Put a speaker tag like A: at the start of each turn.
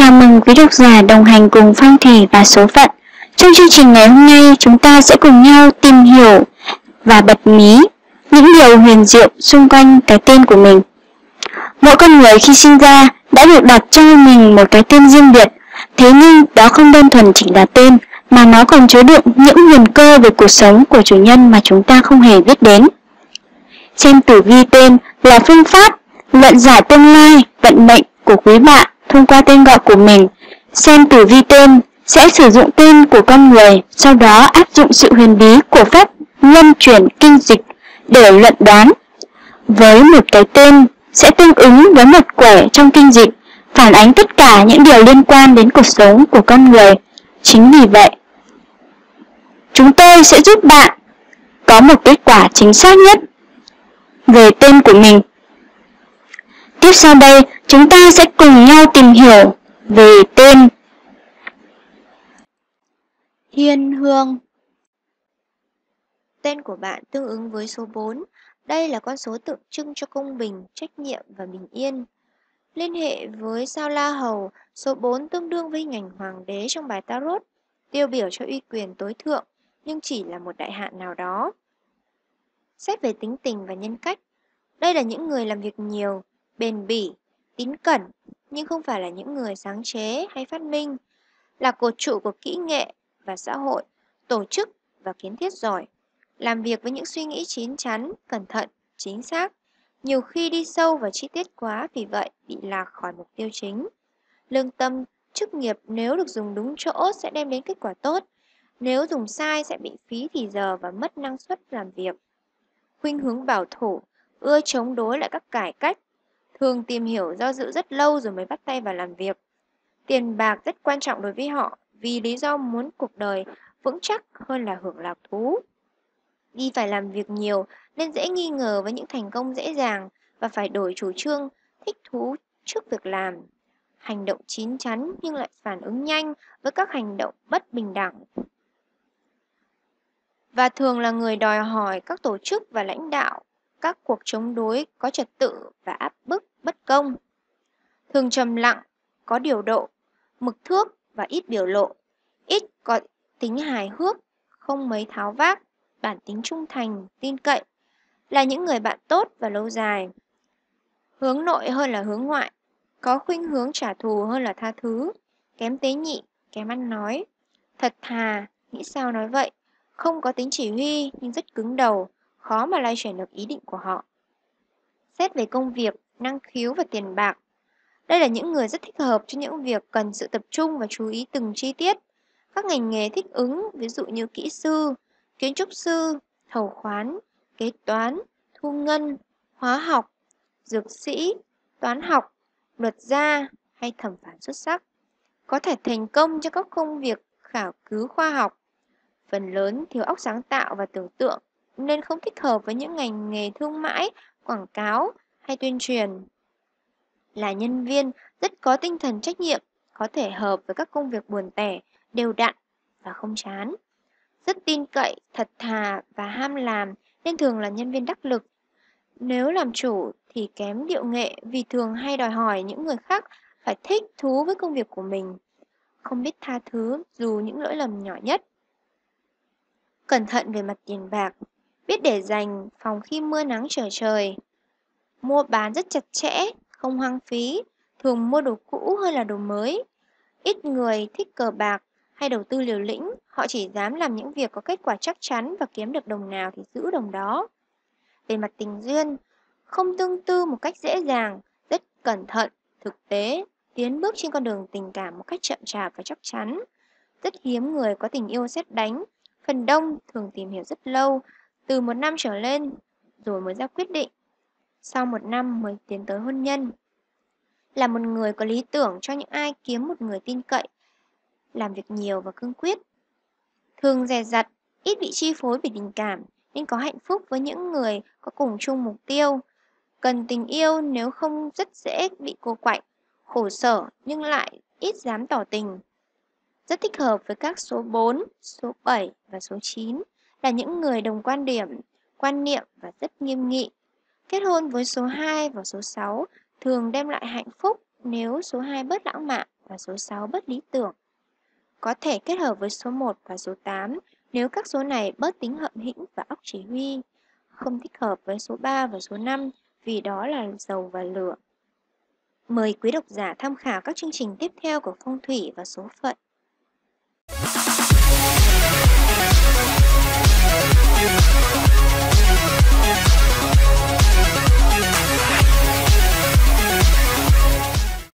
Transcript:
A: Chào mừng quý độc giả đồng hành cùng Phong Thủy và Số Phận. Trong chương trình ngày hôm nay, chúng ta sẽ cùng nhau tìm hiểu và bật mí những điều huyền diệu xung quanh cái tên của mình. Mỗi con người khi sinh ra đã được đặt cho mình một cái tên riêng biệt, thế nhưng đó không đơn thuần chỉ là tên, mà nó còn chứa đựng những huyền cơ về cuộc sống của chủ nhân mà chúng ta không hề biết đến. Xem tử vi tên là phương pháp luận giải tương lai, vận mệnh của quý bạn thông qua tên gọi của mình. Xem tử vi tên sẽ sử dụng tên của con người, sau đó áp dụng sự huyền bí của phép luân chuyển kinh dịch để luận đoán. Với một cái tên sẽ tương ứng với một quẻ trong kinh dịch, phản ánh tất cả những điều liên quan đến cuộc sống của con người. Chính vì vậy, chúng tôi sẽ giúp bạn có một kết quả chính xác nhất về tên của mình. Tiếp sau đây, chúng ta sẽ cùng nhau tìm hiểu về tên
B: Thiên Hương Tên của bạn tương ứng với số 4. Đây là con số tượng trưng cho công bình, trách nhiệm và bình yên. Liên hệ với sao La Hầu, số 4 tương đương với hình ảnh hoàng đế trong bài Tarot, tiêu biểu cho uy quyền tối thượng, nhưng chỉ là một đại hạn nào đó. Xét về tính tình và nhân cách, đây là những người làm việc nhiều, bền bỉ, tín cẩn, nhưng không phải là những người sáng chế hay phát minh, là cột trụ của kỹ nghệ và xã hội, tổ chức và kiến thiết giỏi, làm việc với những suy nghĩ chín chắn, cẩn thận, chính xác, nhiều khi đi sâu vào chi tiết quá vì vậy bị lạc khỏi mục tiêu chính. Lương tâm, chức nghiệp nếu được dùng đúng chỗ sẽ đem đến kết quả tốt, nếu dùng sai sẽ bị phí thì giờ và mất năng suất làm việc. Khuynh hướng bảo thủ, ưa chống đối lại các cải cách, thường tìm hiểu do dự rất lâu rồi mới bắt tay vào làm việc. Tiền bạc rất quan trọng đối với họ vì lý do muốn cuộc đời vững chắc hơn là hưởng lạc thú. Đi phải làm việc nhiều nên dễ nghi ngờ với những thành công dễ dàng và phải đổi chủ trương, thích thú trước việc làm. Hành động chín chắn nhưng lại phản ứng nhanh với các hành động bất bình đẳng. Và thường là người đòi hỏi các tổ chức và lãnh đạo các cuộc chống đối có trật tự và áp bức bất công. Thường trầm lặng, có điều độ, mực thước và ít biểu lộ, ít có tính hài hước, không mấy tháo vác, bản tính trung thành, tin cậy, là những người bạn tốt và lâu dài. Hướng nội hơn là hướng ngoại, có khuynh hướng trả thù hơn là tha thứ, kém tế nhị, kém ăn nói, thật thà, nghĩ sao nói vậy, không có tính chỉ huy nhưng rất cứng đầu, khó mà lay chuyển được ý định của họ. Xét về công việc, năng khiếu và tiền bạc, đây là những người rất thích hợp cho những việc cần sự tập trung và chú ý từng chi tiết. Các ngành nghề thích ứng, ví dụ như kỹ sư, kiến trúc sư, thầu khoán, kế toán, thu ngân, hóa học, dược sĩ, toán học, luật gia hay thẩm phán xuất sắc. Có thể thành công cho các công việc khảo cứu khoa học. Phần lớn thiếu óc sáng tạo và tưởng tượng nên không thích hợp với những ngành nghề thương mại, quảng cáo hay tuyên truyền. Là nhân viên rất có tinh thần trách nhiệm, có thể hợp với các công việc buồn tẻ, đều đặn và không chán. Rất tin cậy, thật thà và ham làm nên thường là nhân viên đắc lực. Nếu làm chủ thì kém điệu nghệ vì thường hay đòi hỏi những người khác phải thích thú với công việc của mình. Không biết tha thứ dù những lỗi lầm nhỏ nhất. Cẩn thận về mặt tiền bạc, biết để dành phòng khi mưa nắng trở trời. Mua bán rất chặt chẽ, không hoang phí, thường mua đồ cũ hơn là đồ mới. Ít người thích cờ bạc hay đầu tư liều lĩnh, họ chỉ dám làm những việc có kết quả chắc chắn và kiếm được đồng nào thì giữ đồng đó. Về mặt tình duyên, không tương tư một cách dễ dàng, rất cẩn thận, thực tế, tiến bước trên con đường tình cảm một cách chậm chạp và chắc chắn. Rất hiếm người có tình yêu xét đánh, phần đông thường tìm hiểu rất lâu, từ một năm trở lên rồi mới ra quyết định. Sau một năm mới tiến tới hôn nhân. Là một người có lý tưởng cho những ai kiếm một người tin cậy, làm việc nhiều và cương quyết. Thường dè dặt, ít bị chi phối bởi tình cảm, nên có hạnh phúc với những người có cùng chung mục tiêu. Cần tình yêu nếu không rất dễ bị cô quạnh, khổ sở nhưng lại ít dám tỏ tình. Rất thích hợp với các số 4, số 7 và số 9 là những người đồng quan điểm, quan niệm và rất nghiêm nghị. Kết hôn với số 2 và số 6 thường đem lại hạnh phúc nếu số 2 bớt lãng mạn và số 6 bất lý tưởng. Có thể kết hợp với số 1 và số 8 nếu các số này bớt tính hậm hĩnh và óc chỉ huy. Không thích hợp với số 3 và số 5 vì đó là dầu và lửa. Mời quý độc giả tham khảo các chương trình tiếp theo của phong thủy và số phận.